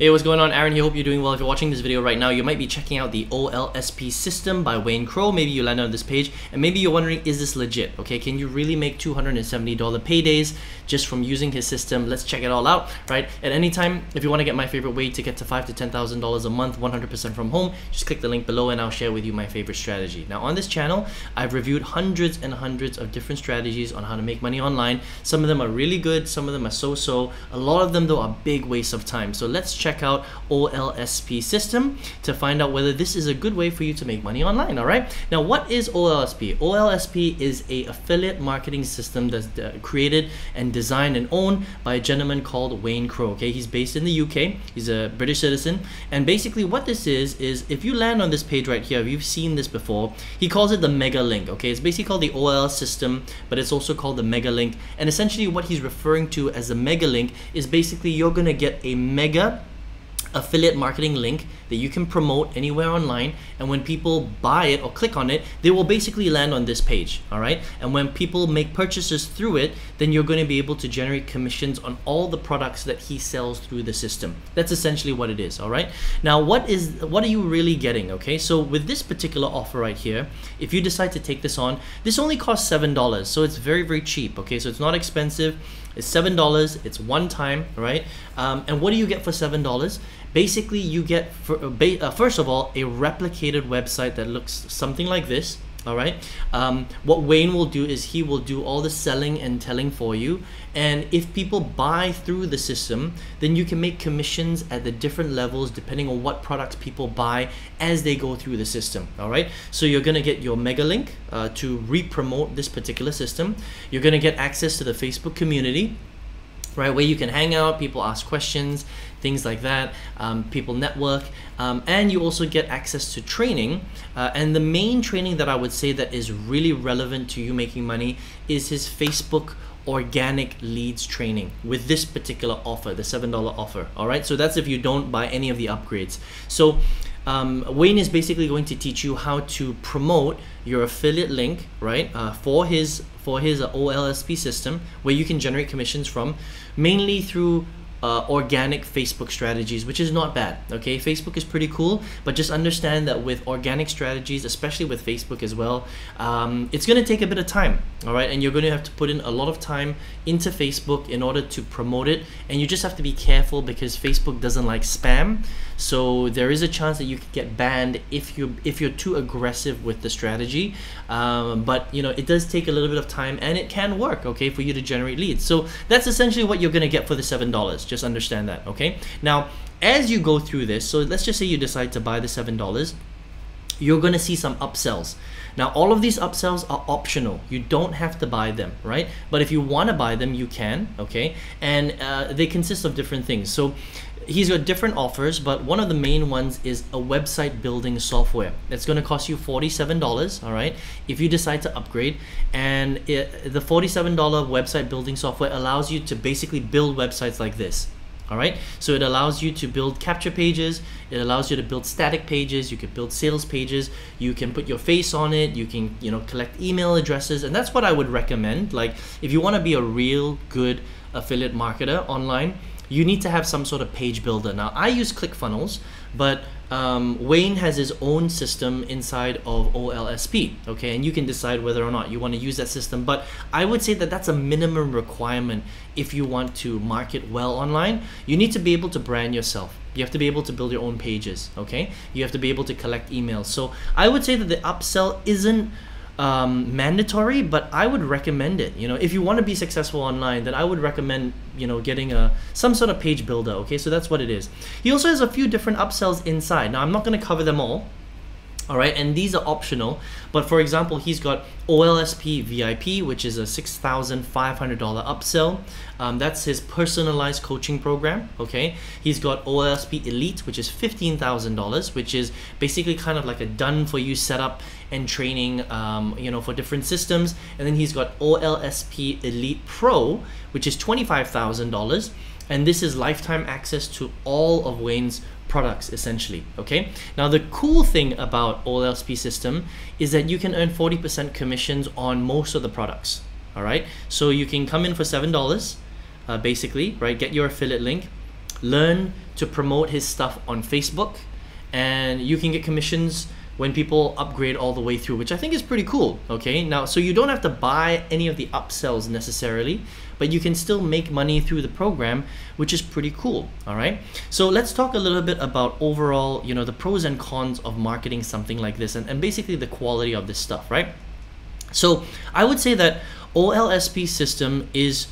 Hey, what's going on? Aaron here. Hope you're doing well. If you're watching this video right now, you might be checking out the OLSP system by Wayne Crowe. Maybe you land on this page and maybe you're wondering, is this legit? Okay, can you really make $270 paydays just from using his system? Let's check it all out, right? At any time, if you want to get my favorite way to get to five to $10,000 a month, 100% from home, just click the link below and I'll share with you my favorite strategy. Now on this channel, I've reviewed hundreds and hundreds of different strategies on how to make money online. Some of them are really good, some of them are so-so. A lot of them though are big waste of time. So let's check check out OLSP system to find out whether this is a good way for you to make money online all right? Now what is OLSP OLSP is a affiliate marketing system that's uh, created and designed and owned by a gentleman called Wayne Crowe okay? He's based in the UK he's a British citizen. And basically what this is is if you land on this page right here if you've seen this before he calls it the mega link okay? It's basically called the OL system but it's also called the mega link. And essentially what he's referring to as a mega link is basically you're gonna get a mega affiliate marketing link that you can promote anywhere online and when people buy it or click on it they will basically land on this page all right? And when people make purchases through it then you're going to be able to generate commissions on all the products that he sells through the system. That's essentially what it is all right? Now what is what are you really getting okay? So with this particular offer right here if you decide to take this on this only costs seven dollars so it's very very cheap okay? So it's not expensive it's seven dollars it's one time right? Um, and what do you get for seven dollars? Basically you get for, uh, uh, first of all a replicated website that looks something like this all right? Um, what Wayne will do is he will do all the selling and telling for you. And if people buy through the system then you can make commissions at the different levels depending on what products people buy as they go through the system. All right? So you're gonna get your mega link uh, to re-promote this particular system. You're gonna get access to the Facebook community right where you can hang out people ask questions things like that um, people network um, and you also get access to training uh, and the main training that i would say that is really relevant to you making money is his facebook organic leads training with this particular offer the seven dollar offer all right? So that's if you don't buy any of the upgrades. So um, Wayne is basically going to teach you how to promote your affiliate link, right, uh, for his for his uh, OLSP system, where you can generate commissions from, mainly through uh, organic Facebook strategies, which is not bad. Okay, Facebook is pretty cool, but just understand that with organic strategies, especially with Facebook as well, um, it's going to take a bit of time. All right, and you're going to have to put in a lot of time into Facebook in order to promote it, and you just have to be careful because Facebook doesn't like spam. So there is a chance that you could get banned if you if you're too aggressive with the strategy. Um, but you know it does take a little bit of time, and it can work. Okay, for you to generate leads. So that's essentially what you're going to get for the seven dollars just understand that, okay? Now, as you go through this, so let's just say you decide to buy the $7, you're to see some upsells. Now, all of these upsells are optional. You don't have to buy them, right? But if you want to buy them, you can, okay? And uh, they consist of different things. So he's got different offers, but one of the main ones is a website building software. It's going to cost you $47, all right, if you decide to upgrade. And it, the $47 website building software allows you to basically build websites like this. All right, so it allows you to build capture pages. It allows you to build static pages. You can build sales pages. You can put your face on it. You can, you know, collect email addresses, and that's what I would recommend. Like, if you want to be a real good affiliate marketer online, you need to have some sort of page builder. Now, I use ClickFunnels, but um, Wayne has his own system inside of OLSP, okay, and you can decide whether or not you want to use that system. But I would say that that's a minimum requirement if you want to market well online. You need to be able to brand yourself. You have to be able to build your own pages, okay? You have to be able to collect emails. So I would say that the upsell isn't um, mandatory, but I would recommend it. You know, if you want to be successful online, then I would recommend you know getting a some sort of page builder. Okay, so that's what it is. He also has a few different upsells inside. Now I'm not going to cover them all all right and these are optional but for example he's got olsp vip which is a $6500 upsell. Um, that's his personalized coaching program okay? He's got olsp elite which is $15000 which is basically kind of like a done for you setup and training um, you know for different systems. And then he's got olsp elite pro which is $25000 and this is lifetime access to all of wayne's products essentially okay? Now the cool thing about OLSP system is that you can earn 40% commissions on most of the products all right? So you can come in for seven dollars uh, basically right? Get your affiliate link learn to promote his stuff on Facebook, and you can get commissions when people upgrade all the way through, which I think is pretty cool. Okay, now so you don't have to buy any of the upsells necessarily, but you can still make money through the program, which is pretty cool. All right, so let's talk a little bit about overall, you know, the pros and cons of marketing something like this, and, and basically the quality of this stuff, right? So I would say that OLSP system is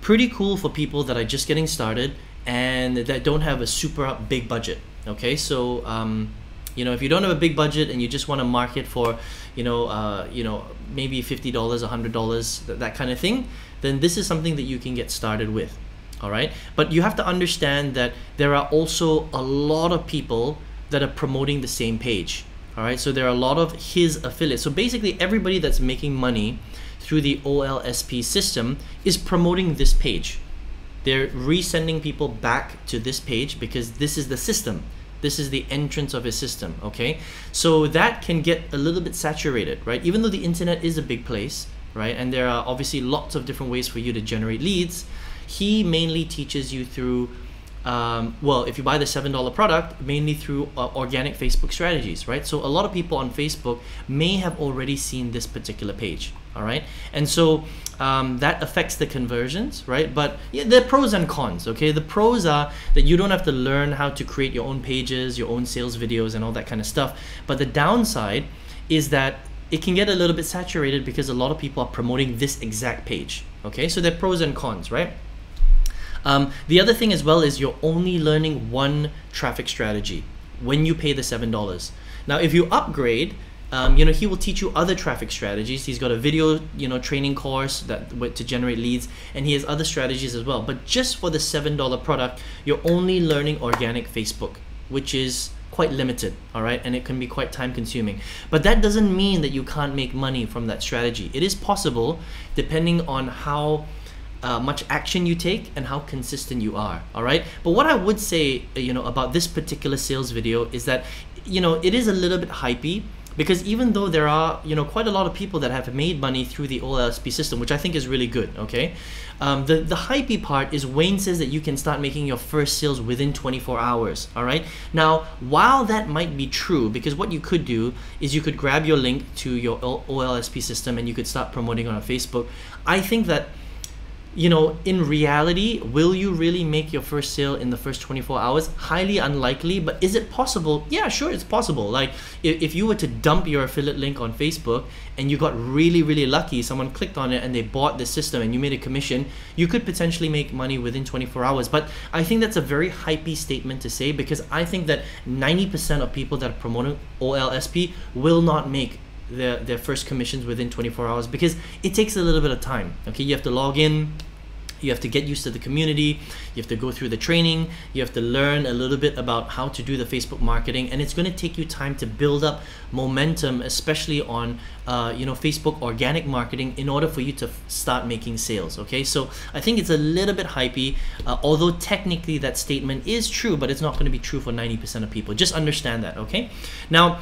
pretty cool for people that are just getting started and that don't have a super big budget. Okay, so um, you know if you don't have a big budget and you just want to market for, you know, uh, you know maybe fifty dollars, hundred dollars, that, that kind of thing, then this is something that you can get started with. All right, but you have to understand that there are also a lot of people that are promoting the same page. All right, so there are a lot of his affiliates. So basically, everybody that's making money through the OLSP system is promoting this page. They're resending people back to this page because this is the system. This is the entrance of his system, okay? So that can get a little bit saturated, right? Even though the internet is a big place, right? And there are obviously lots of different ways for you to generate leads. He mainly teaches you through um, well, if you buy the $7 product, mainly through uh, organic Facebook strategies, right? So a lot of people on Facebook may have already seen this particular page, all right? And so um, that affects the conversions, right? But yeah, there are pros and cons, okay? The pros are that you don't have to learn how to create your own pages, your own sales videos, and all that kind of stuff. But the downside is that it can get a little bit saturated because a lot of people are promoting this exact page, okay? So there are pros and cons, right? Um, the other thing as well is you're only learning one traffic strategy when you pay the seven dollars. Now, if you upgrade, um, you know he will teach you other traffic strategies. He's got a video, you know, training course that to generate leads, and he has other strategies as well. But just for the seven dollar product, you're only learning organic Facebook, which is quite limited, all right, and it can be quite time consuming. But that doesn't mean that you can't make money from that strategy. It is possible, depending on how uh, much action you take and how consistent you are all right but what i would say uh, you know about this particular sales video is that you know it is a little bit hypey because even though there are you know quite a lot of people that have made money through the OLSP system, which I think is really good. Okay, um, the the hypey part is Wayne says that you can start making your first sales within 24 hours. All right. Now, while that might be true, because what you could do is you could grab your link to your OLSP system and you could start promoting on Facebook. I think that you know, in reality, will you really make your first sale in the first 24 hours? Highly unlikely, but is it possible? Yeah, sure, it's possible. Like, if, if you were to dump your affiliate link on Facebook and you got really, really lucky, someone clicked on it and they bought the system and you made a commission, you could potentially make money within 24 hours. But I think that's a very hypey statement to say because I think that 90% of people that are promoting OLSP will not make their, their first commissions within 24 hours because it takes a little bit of time. Okay, you have to log in, you have to get used to the community, you have to go through the training, you have to learn a little bit about how to do the Facebook marketing, and it's going to take you time to build up momentum, especially on uh, you know Facebook organic marketing, in order for you to start making sales. Okay, so I think it's a little bit hypey, uh, although technically that statement is true, but it's not going to be true for 90% of people. Just understand that. Okay, now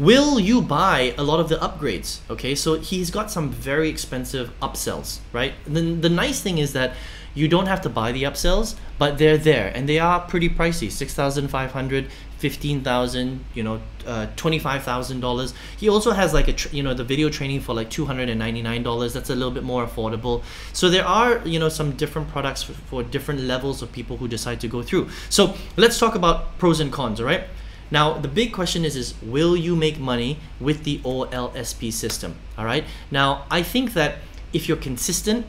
will you buy a lot of the upgrades? Okay so he's got some very expensive upsells right? The, the nice thing is that you don't have to buy the upsells but they're there and they are pretty pricey. 6500 15000 you know uh, $25000 he also has like a you know the video training for like $299 that's a little bit more affordable. So there are you know some different products for, for different levels of people who decide to go through. So let's talk about pros and cons all right now, the big question is, is will you make money with the OLSP system? All right. Now, I think that if you're consistent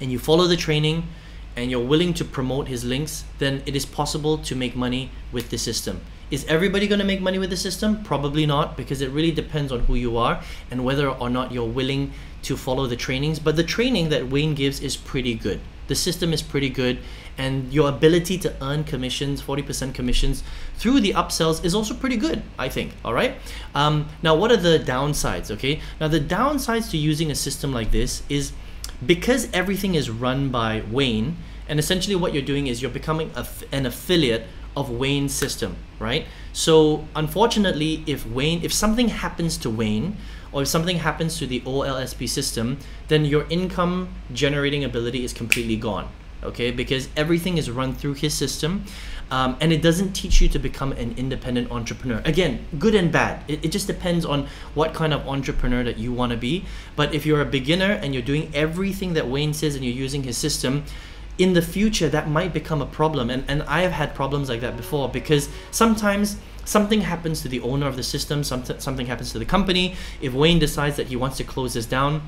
and you follow the training and you're willing to promote his links, then it is possible to make money with the system. Is everybody going to make money with the system? Probably not, because it really depends on who you are and whether or not you're willing to follow the trainings. But the training that Wayne gives is pretty good. The system is pretty good and your ability to earn commissions 40% commissions through the upsells is also pretty good i think all right? Um, now what are the downsides okay? Now the downsides to using a system like this is because everything is run by wayne and essentially what you're doing is you're becoming a, an affiliate of Wayne's system, right? So unfortunately, if Wayne, if something happens to Wayne, or if something happens to the OLSP system, then your income generating ability is completely gone okay? Because everything is run through his system. Um, and it doesn't teach you to become an independent entrepreneur. Again, good and bad. It, it just depends on what kind of entrepreneur that you want to be. But if you're a beginner and you're doing everything that Wayne says and you're using his system, in the future that might become a problem. And, and I have had problems like that before because sometimes something happens to the owner of the system, something, something happens to the company. If Wayne decides that he wants to close this down,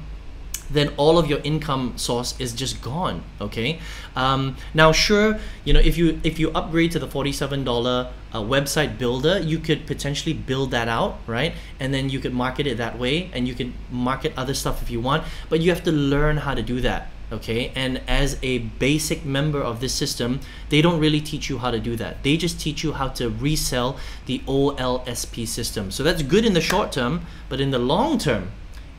then all of your income source is just gone okay um, now sure you know if you if you upgrade to the $47 uh, website builder you could potentially build that out right and then you could market it that way and you can market other stuff if you want but you have to learn how to do that okay and as a basic member of this system they don't really teach you how to do that they just teach you how to resell the olsp system so that's good in the short term but in the long term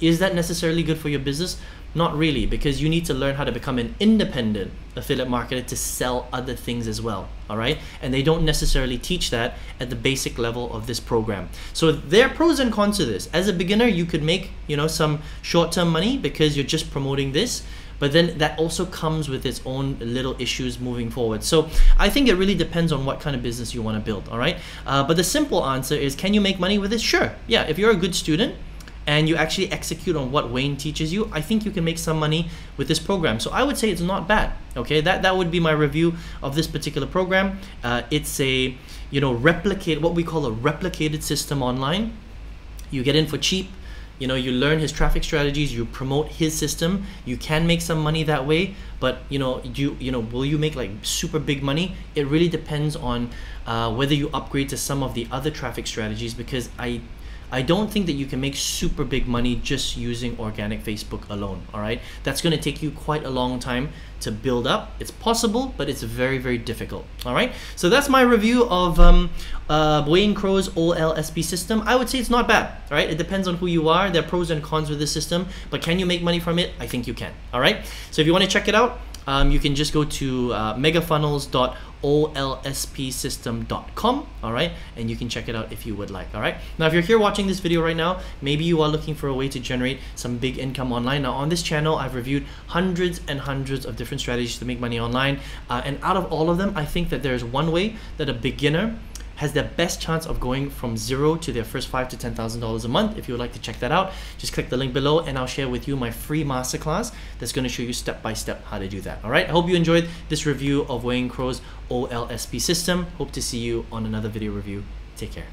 is that necessarily good for your business? Not really, because you need to learn how to become an independent affiliate marketer to sell other things as well. All right. And they don't necessarily teach that at the basic level of this program. So there are pros and cons to this. As a beginner, you could make, you know, some short-term money because you're just promoting this but then that also comes with its own little issues moving forward. So I think it really depends on what kind of business you want to build, all right? Uh, but the simple answer is can you make money with this? Sure. Yeah, if you're a good student, and you actually execute on what Wayne teaches you, I think you can make some money with this program. So I would say it's not bad. Okay, that that would be my review of this particular program. Uh, it's a you know replicate what we call a replicated system online. You get in for cheap. You know, you learn his traffic strategies. You promote his system. You can make some money that way. But you know, you you know, will you make like super big money? It really depends on uh, whether you upgrade to some of the other traffic strategies. Because I I don't think that you can make super big money just using organic Facebook alone. All right, that's going to take you quite a long time to build up. It's possible, but it's very, very difficult. All right, so that's my review of um, uh, Wayne Crowe's OLSP system. I would say it's not bad. All right, it depends on who you are. There are pros and cons with this system, but can you make money from it? I think you can. All right, so if you want to check it out, um, you can just go to uh, megafunnels.olspsystem.com all right and you can check it out if you would like all right now if you're here watching this video right now maybe you are looking for a way to generate some big income online. Now on this channel I've reviewed hundreds and hundreds of different strategies to make money online. Uh, and out of all of them I think that there's one way that a beginner has the best chance of going from zero to their first five to ten thousand dollars a month. If you would like to check that out, just click the link below and I'll share with you my free masterclass that's going to show you step by step how to do that. All right. I hope you enjoyed this review of Wayne Crowe's OLSP system. Hope to see you on another video review. Take care.